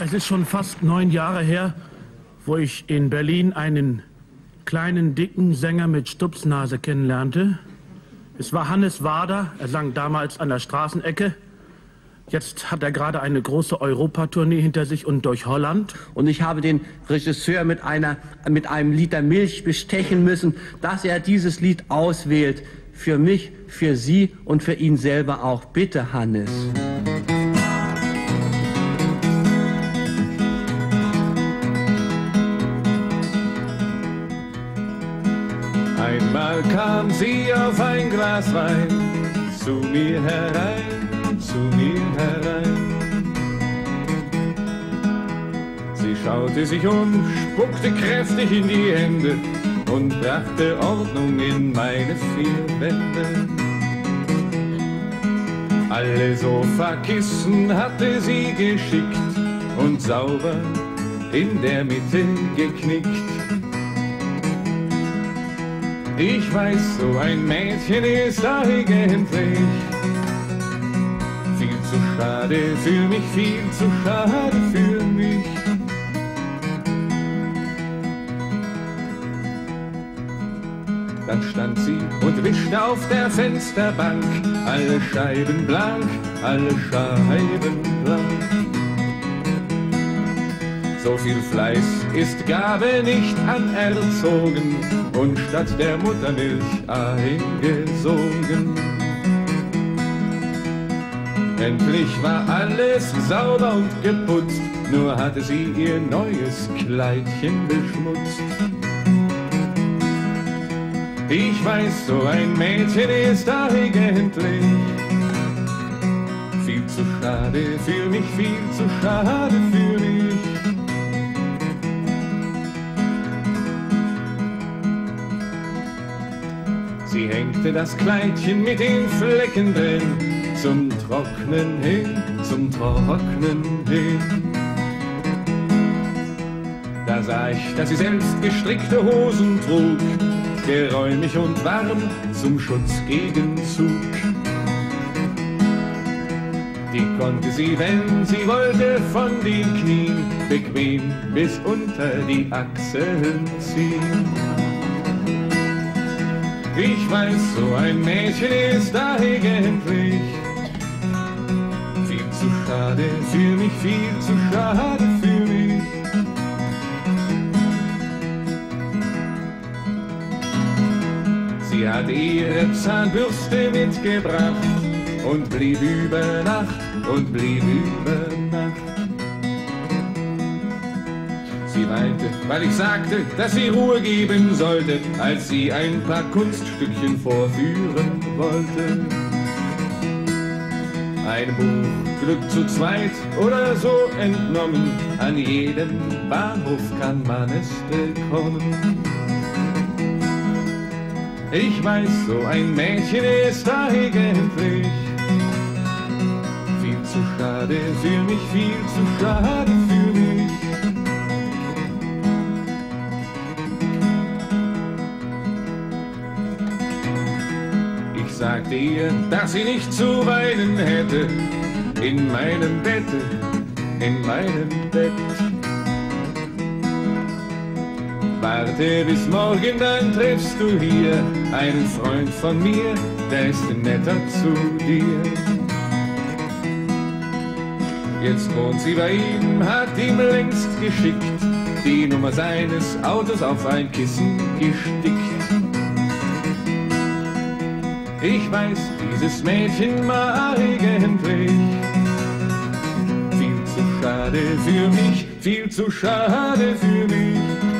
Es ist schon fast neun Jahre her, wo ich in Berlin einen kleinen, dicken Sänger mit Stupsnase kennenlernte. Es war Hannes Wader, er sang damals an der Straßenecke. Jetzt hat er gerade eine große Europatournee hinter sich und durch Holland. Und ich habe den Regisseur mit, einer, mit einem Liter Milch bestechen müssen, dass er dieses Lied auswählt. Für mich, für Sie und für ihn selber auch. Bitte, Hannes. Einmal kam sie auf ein Glas Wein zu mir herein, zu mir herein. Sie schaute sich um, spuckte kräftig in die Hände und brachte Ordnung in meine vier Wände. Alle Sofakissen hatte sie geschickt und sauber in der Mitte geknickt. Ich weiß, so ein Mädchen ist eigentlich viel zu schade für mich, viel zu schade für mich. Dann stand sie und wischte auf der Fensterbank alle Scheiben blank, alle Scheiben blank. So viel Fleiß ist Gabe nicht anerzogen und statt der Muttermilch eingesogen. Endlich war alles sauber und geputzt, nur hatte sie ihr neues Kleidchen beschmutzt. Ich weiß, so ein Mädchen ist eigentlich viel zu schade für mich, viel zu schade für Sie hängte das Kleidchen mit den Flecken drin zum Trocknen hin, zum Trocknen hin. Da sah ich, dass sie selbst gestrickte Hosen trug, geräumig und warm zum Schutz gegen Zug. Die konnte sie, wenn sie wollte, von den Knien bequem bis unter die Achseln ziehen. Ich weiß, so ein Mädchen ist eigentlich viel zu schade für mich, viel zu schade für mich. Sie hat ihre Zahnbürste mitgebracht und blieb über Nacht und blieb über Nacht. Sie weinte, weil ich sagte, dass sie Ruhe geben sollte, als sie ein paar Kunststückchen vorführen wollte. Ein Buch, Glück zu zweit oder so entnommen, an jedem Bahnhof kann man es bekommen. Ich weiß, so ein Mädchen ist eigentlich viel zu schade für mich, viel zu schade ihr, dass sie nicht zu weinen hätte in meinem Bette, in meinem Bett. Warte bis morgen, dann triffst du hier einen Freund von mir, der ist netter zu dir. Jetzt wohnt sie bei ihm, hat ihm längst geschickt die Nummer seines Autos auf ein Kissen gestickt. Ich weiß, dieses Mädchen war eigentlich viel zu schade für mich, viel zu schade für mich.